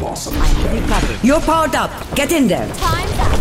blossoms. You're powered up. Get in there. Time's up.